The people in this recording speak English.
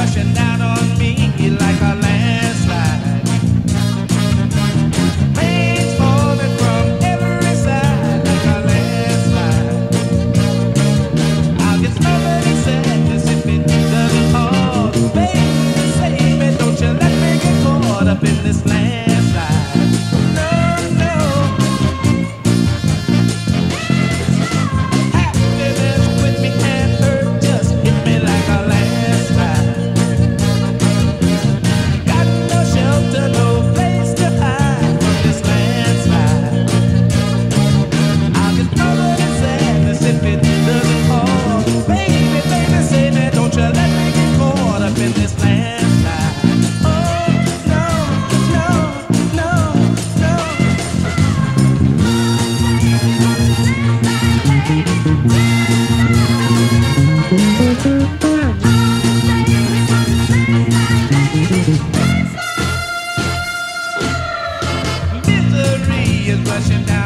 rushing down on me like a landslide. Rain's falling from every side like a landslide. I'll get nobody said this if it doesn't hold. Baby, save me, don't you let me get caught up in this land. Hashem down.